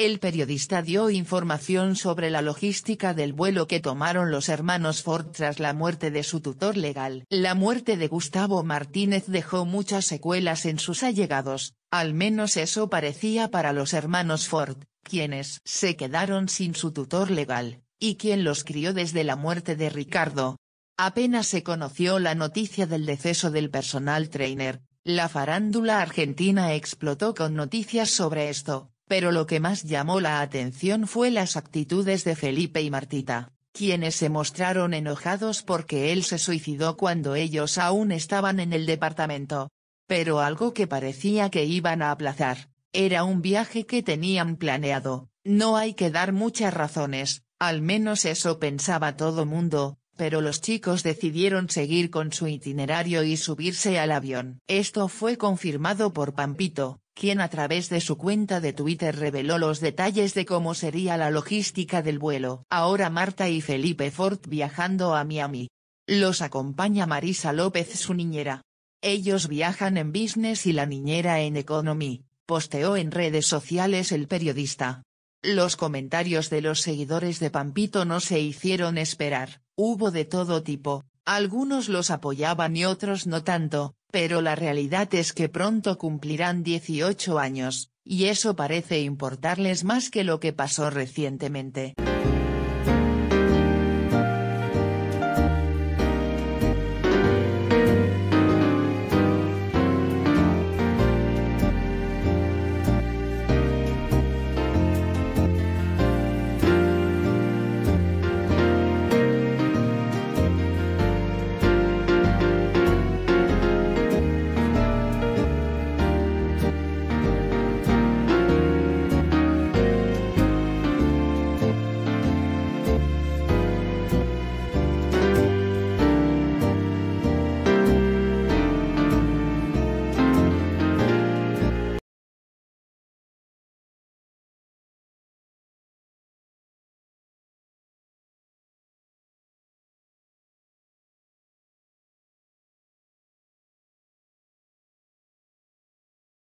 El periodista dio información sobre la logística del vuelo que tomaron los hermanos Ford tras la muerte de su tutor legal. La muerte de Gustavo Martínez dejó muchas secuelas en sus allegados, al menos eso parecía para los hermanos Ford, quienes se quedaron sin su tutor legal, y quien los crió desde la muerte de Ricardo. Apenas se conoció la noticia del deceso del personal trainer, la farándula argentina explotó con noticias sobre esto pero lo que más llamó la atención fue las actitudes de Felipe y Martita, quienes se mostraron enojados porque él se suicidó cuando ellos aún estaban en el departamento. Pero algo que parecía que iban a aplazar, era un viaje que tenían planeado, no hay que dar muchas razones, al menos eso pensaba todo mundo, pero los chicos decidieron seguir con su itinerario y subirse al avión. Esto fue confirmado por Pampito, quien a través de su cuenta de Twitter reveló los detalles de cómo sería la logística del vuelo. Ahora Marta y Felipe Ford viajando a Miami. Los acompaña Marisa López su niñera. Ellos viajan en business y la niñera en economy, posteó en redes sociales el periodista. Los comentarios de los seguidores de Pampito no se hicieron esperar, hubo de todo tipo, algunos los apoyaban y otros no tanto, pero la realidad es que pronto cumplirán 18 años, y eso parece importarles más que lo que pasó recientemente.